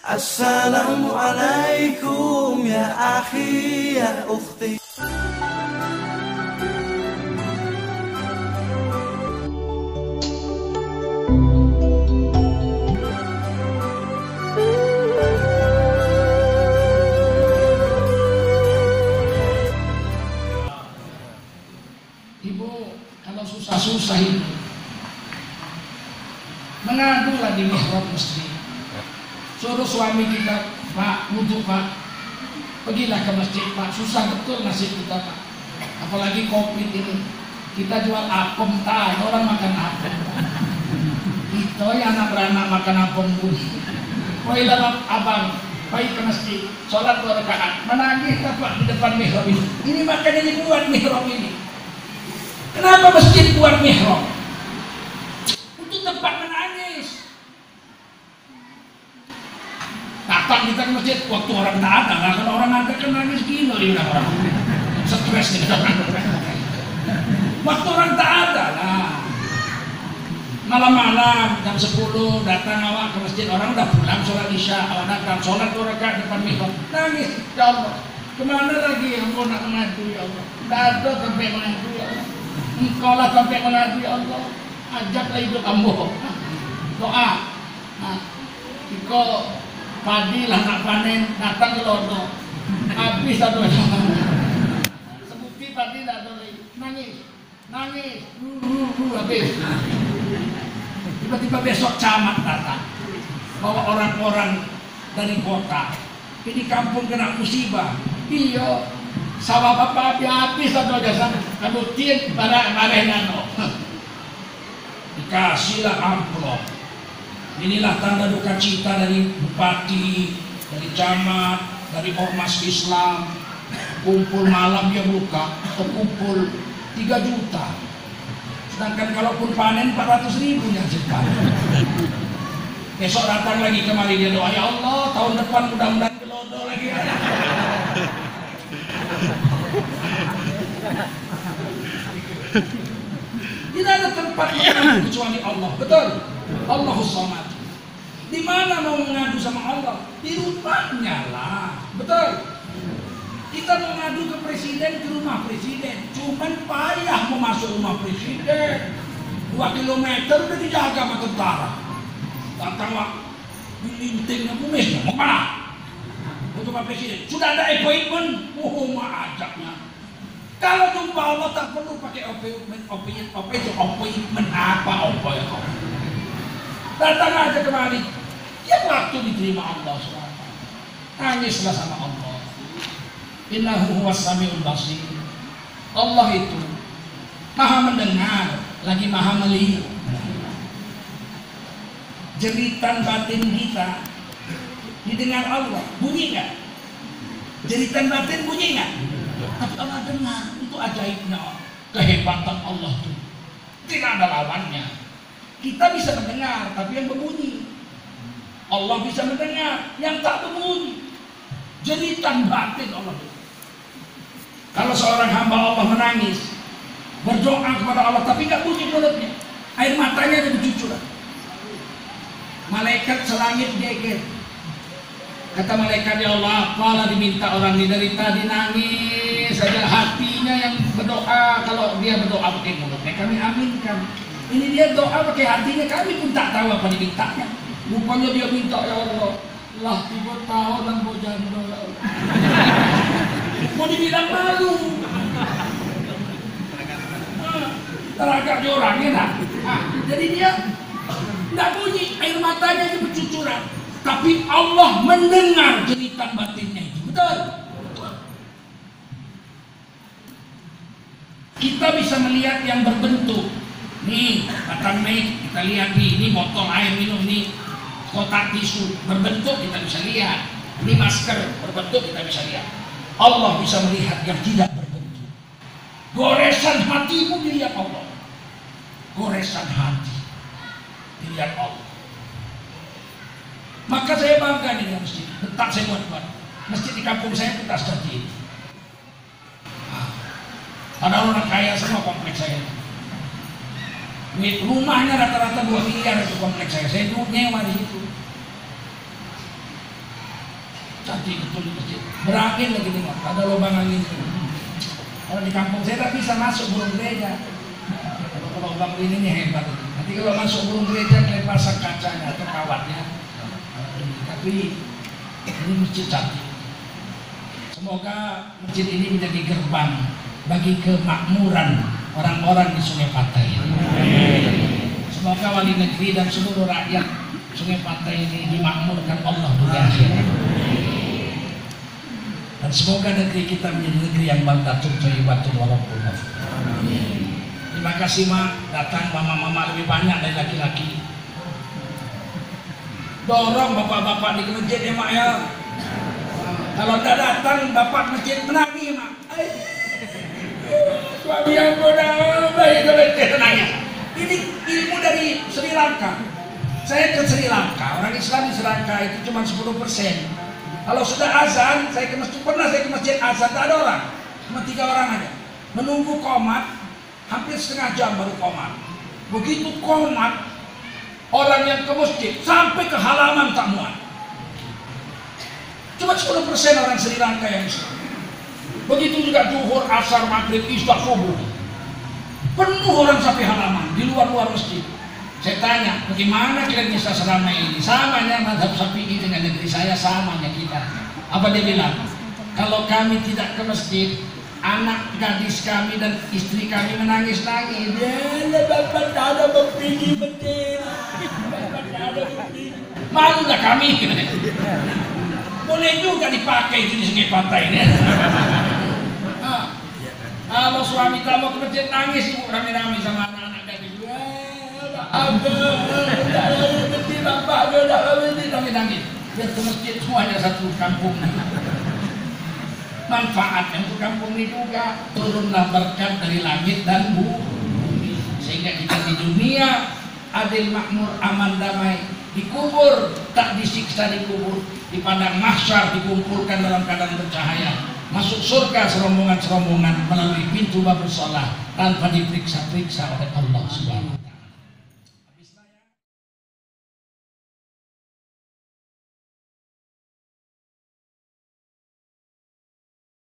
Assalamualaikum ya akhi ya ukhti Ibu kalau susah-susah itu mengadulah di mihrab masjid. Suruh suami kita, Pak, wudhu Pak, pergilah ke masjid Pak, susah betul nasib kita Pak. Apalagi covid ini, kita jual apem tak, orang makan apem. Itu ya anak beranak makan apem pun. Woi dalam abang, baik ke masjid, sholat dua rakaat, menangis Pak di depan mihrab ini. Ini makanya dibuat mihrab ini. Kenapa masjid buat mihrab? Untuk tempat menangis. Datang kita ke masjid waktu orang tak ada, nah, kalau orang ada kan nangis gila bilang orang. Stres nih orang. Waktu orang tak ada lah. Malam-malam jam 10 datang awak ke masjid. Orang udah pulang sholat isya awak datang sholat dua rakaat depan mihrab nangis ya Allah. Ke mana lagi engkau nak mengadu ya Allah? Ada sampai mengadu ya Allah. Engkau lah sampai mengadu ya Allah. Ajaklah hidup kamu. Doa. Nah, engkau padi lah nak panen datang ke lodo habis satu. Sebuti padi tak lagi. Nangis. Nangis. Habis. Tiba-tiba besok camat datang. Bawa orang-orang dari kota. Ini kampung kena musibah. Iya. Sawah bapak habis habis satu aja sana. Kamu tien barang barang dikasihlah amplop inilah tanda duka cita dari bupati dari camat dari ormas Islam. Kumpul malam dia buka terkumpul 3 juta. Sedangkan kalaupun panen 400 ribu yang cepat besok datang lagi kemari dia doa ya Allah tahun depan mudah-mudahan gelodo lagi. Tidak ada tempat kecuali Allah. Betul? Allahus Samad di mana mau mengadu sama Allah? Di rumahnya lah. Betul? Kita mau ngadu ke presiden ke rumah presiden. Cuman payah mau masuk rumah presiden. 2 kilometer udah dijaga sama tentara. Datang wak dilinting aku mesnya mau mana untuk Pak Presiden. Sudah ada appointment. Oh ajaknya. Kalau jumpa Allah tak perlu pakai appointment appointment appointment, appointment apa apa ya datang aja kemari ya waktu diterima Allah SWT nangislah sama Allah. Innahu huwas samiul basir. Allah itu maha mendengar lagi maha melihat. Jeritan batin kita didengar Allah. Bunyi nggak? Jeritan batin bunyi nggak? Tapi Allah dengar. Itu ajaibnya. Kehebatan Allah itu tidak ada lawannya. Kita bisa mendengar tapi yang berbunyi Allah bisa mendengar yang tak berbunyi jeritan batin Allah. Itu kalau seorang hamba Allah menangis berdoa kepada Allah tapi nggak bunyi mulutnya air matanya ada bercucuran malaikat selangit geger. Kata malaikat ya Allah apalah diminta orang ini? Dari tadi nangis saja hatinya yang berdoa. Kalau dia berdoa pakai mulutnya kami aminkan. Ini dia doa pakai hatinya kami pun tak tahu apa dimintanya rupanya dia minta ya Allah. Lah tiga tahun dan mau janda ya Allah. Mau dibilang malu. Teragak di orangnya nah. nah jadi dia tidak bunyi air matanya itu bercucuran. Tapi Allah mendengar jeritan batinnya itu betul? Kita bisa melihat yang berbentuk. Nih batang mic kita lihat nih ini botol air minum ini kotak tisu berbentuk kita bisa lihat. Ini masker berbentuk kita bisa lihat. Allah bisa melihat yang tidak berbentuk. Goresan hatimu dilihat Allah. Goresan hati dilihat Allah. Maka saya bangga nih masjid. Tetap saya buat buat. Masjid di kampung saya tetap seperti ini. Ada orang kaya semua kompleks saya rumahnya rata-rata dua miliar itu kompleks saya. Saya dulu nyewa di situ. Cantik betul di masjid. Berangin lagi ada lubang angin. Kalau di kampung saya tak bisa masuk burung gereja. Kalau lubang ini ini hebat. Nanti kalau masuk burung gereja pasang kacanya atau kawatnya. Tapi ini masjid cantik. Semoga masjid ini menjadi gerbang bagi kemakmuran orang-orang di Sungai Pantai semoga wali negeri dan seluruh rakyat Sungai Pantai ini dimakmurkan Allah dunia akhirat. Dan semoga negeri kita menjadi negeri yang baldatun thayyibatun walaupun Terima kasih mak datang mama-mama lebih banyak dari laki-laki. Dorong bapak-bapak di masjid ya mak ya. Kalau tidak datang bapak masjid menangis mak. Muda baik ke menangis. Ini ilmu dari Sri Lanka. Saya ke Sri Lanka, orang Islam di Sri Lanka itu cuma 10 persen. Kalau sudah azan, saya ke masjid pernah saya ke masjid azan tak ada orang, cuma tiga orang aja. Menunggu komat, hampir setengah jam baru komat. Begitu komat, orang yang ke masjid sampai ke halaman tak muat. Cuma 10 persen orang Sri Lanka yang Islam. Begitu juga duhur, asar, maghrib, isya, subuh. Penuh orang sampai halaman di luar-luar masjid. Saya tanya, bagaimana kalian bisa seramai ini? Samanya madhab ini dengan negeri saya, samanya kita. Apa dia bilang? Kalau kami tidak ke masjid, anak gadis kami dan istri kami menangis-nangis. Ya, bapak tak ada berpergi masjid. Bapak tak ada berpergi. Malu gak kami? Boleh juga dipakai itu di segi pantai. Ah. Kalau suami kamu ke masjid nangis ibu rame-rame sama anak-anak masjid nangis-nangis. Biar ke masjid semuanya satu kampung. Manfaat yang untuk kampung ini juga turunlah berkat dari langit dan bumi. Sehingga kita di dunia adil makmur aman damai dikubur. Tak disiksa dikubur. Di padang mahsyar dikumpulkan dalam keadaan bercahaya masuk surga serombongan-serombongan melalui pintu babul sholah tanpa diperiksa-periksa oleh Allah Subhanahu